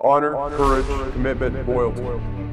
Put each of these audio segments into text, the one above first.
Honor, courage, commitment, loyalty.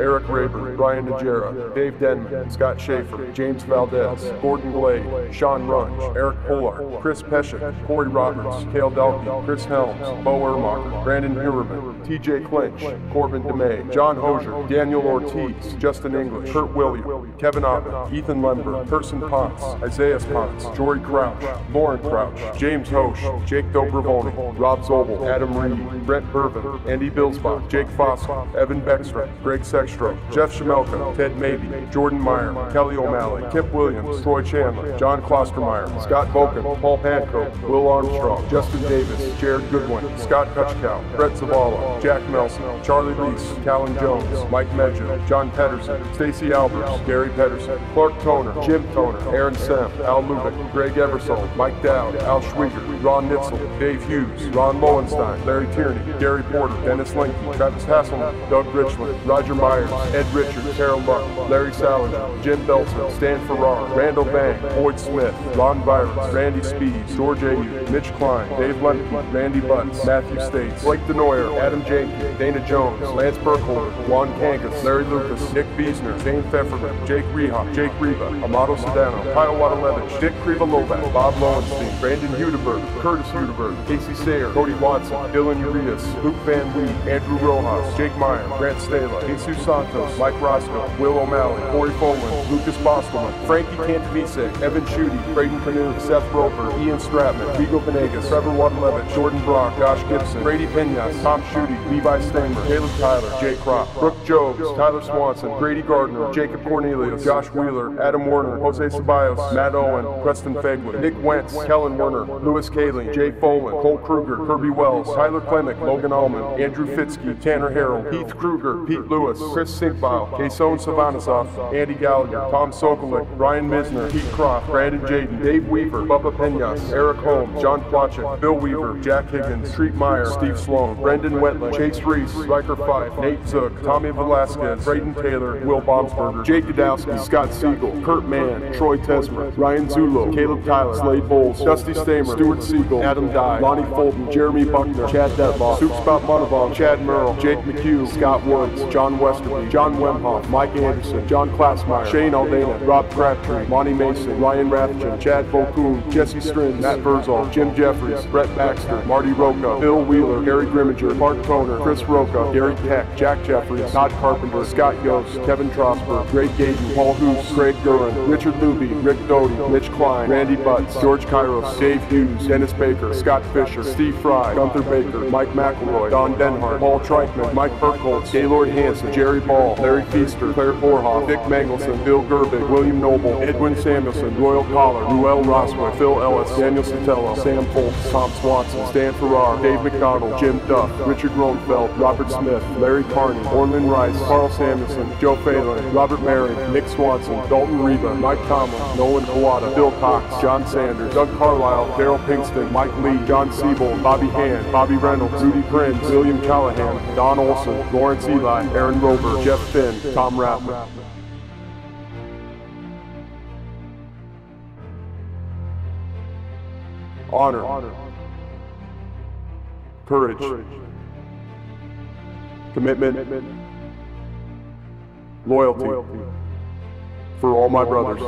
Eric Raber, Brian Najera, Dave Denman, Scott Schaefer, James Valdez, Gordon Glade, Sean Runge, Eric Polar, Chris Pescick, Corey Roberts, Cale Delkey, Chris Helms, Bo Ermacher, Brandon Huerman, TJ Clinch, Corbin DeMay, John Hosier, Daniel Ortiz, Justin English, Kurt William, Kevin Oppen, Ethan Lember, Person Ponce, Isaiah Ponce, Jory Crouch, Lauren Crouch, James Hosh, Jake Dobrovoni, Rob Zobel, Adam Reed, Brent Burvin, Andy Bilsbach, Jake Foster, Evan Beckstrom, Greg Jeff Schemelka, Ted Mabey, Jordan Meyer, Kelly O'Malley, Kip Williams, Troy Chandler, John Klostermeyer, Scott Boken, Paul Pankow, Will Armstrong, Justin Davis, Jared Goodwin, Scott Kutchkow, Brett Zavala, Jack Melson, Charlie Reese, Callan Jones, Mike Medja, John Pedersen, Stacy Albers, Gary Pedersen, Clark Toner, Jim Toner, Aaron Sem, Al Lubick, Greg Eversole, Mike Dowd, Al Schwieger, Ron Nitzel, Dave Hughes, Ron Lowenstein, Larry Tierney, Gary Porter, Dennis Linky, Travis Hasselman, Doug Richland, Roger Myers, Ed Richards, Harold Buck, Larry Salinger, Jim Belton, Stan Farrar, Randall Bang, Boyd Smith, Ron Virus, Randy Speed, George Ayu, Mitch Klein, Dave Lemke, Randy Butts, Matthew States, Blake Denoyer, Adam Jenkins, Dana Jones, Lance Burkholder, Juan Kangas, Larry Lucas, Nick Beesner, Zane Pfefferman, Jake Rehop, Jake Reba, Amato Sedano, Kyle Wadalevich, Dick Kriva Lovac, Bob Lowenstein, Brandon Hudeberg, Curtis Hudeberg, Casey Sayer, Cody Watson, Dylan Urias, Luke Van Lee, Andrew Rojas, Jake Meyer, Grant Stala, Jesus Santos, Mike Roscoe, Will O'Malley, Corey Folan, Lucas Bostelman, Frankie Cantavisek, Evan Schutte, Braden Canoe, Seth Roper, Ian Stratman, Vigo Venegas, Trevor Wadalevich, Jordan Brock, Josh Gibson, Brady Pinas, Tom Schutte, Levi Stamer, Caleb Tyler, Jay Crop, Brooke Jobes, Tyler Swanson, Grady Gardner, Jacob Cornelius, Josh Wheeler, Adam Werner, Jose Ceballos, Matt Owen, Preston Fagley, Nick Wentz, Kellen Werner, Lewis Kaling, Jay Folan, Cole Kruger, Kirby Wells, Tyler Klemick, Logan Allman, Andrew Fitzke, Tanner Harrell, Heath Kruger, Pete Lewis, Chris Sinkbile, Kason Savanasoff, Andy Gallagher, Tom Sokolik, Ryan Misner, Pete Croft, Brandon Jaden, Dave Weaver, Bubba Penas, Eric Holmes, John Plotchick, Bill Weaver, Jack Higgins, Street Meyer, Steve Sloan, Brendan Wetland, Chase Reese, Riker Fife, Nate Zook, Tommy Velasquez, Braden Taylor, Will Bombsberger, Jake Gadowski, Scott Siegel, Kurt Mann, Troy Tesmer, Ryan Zulo, Caleb Tyler, Slade Bowles, Dusty Stamer, Stuart Siegel, Adam Dye, Lonnie Fulton, Jeremy Buckner, Chad Detloff, Soup Spout Monavong, Chad Merle, Jake McHugh, Scott Woods, John Westerby, John Wemhoff, Mike Anderson, John Klassmeyer, Shane Aldana, Rob Crabtree, Monty Mason, Ryan Rathjen, Chad Bocoon, Jesse Strin, Matt Verzal, Jim Jeffries, Brett Baxter, Marty Roca, Bill Wheeler, Gary Grimminger, Mark Toner, Chris Roca, Gary Peck, Jack Jeffries, Todd Carpenter, Scott Yost, Kevin Trosper, Greg Gaten, Paul Hoos, Craig Duran, Richard Luby, Rick Doty, Mitch Klein, Randy Butts, George Kairos, Dave Hughes, Dennis Baker, Scott Fisher, Steve Fry, Gunther Baker, Mike McElroy, Don Denhart, Paul Treichman, Mike Burkholz, Gaylord Hanson, Jerry Ball, Larry Feaster, Claire Borhoff, Dick Mangelson, Bill Gerbig, William Noble, Edwin Samuelson, Royal Collar, Ruel Roswick, Phil Ellis, Daniel Sotelo, Sam Foltz, Tom Swanson, Stan Farrar, Dave McDonald, Jim Duff, Richard Ronfeld, Robert Smith, Larry Carney, Orland Rice, Carl Samuelson, Joe Phelan, Robert Mary, Nick Swanson, Dalton Reba, Mike Tomlin, Nolan Kawada, Bill Cox, John Sanders, Doug Carlisle, Daryl Pinkston, Mike Lee, John Siebel, Bobby Hand, Bobby Reynolds, Rudy Prince, William Callahan, Don Olson, Lawrence Eli, Aaron Jeff Finn, Tom Rathman. Honor. Courage. Commitment. Loyalty. For all my brothers.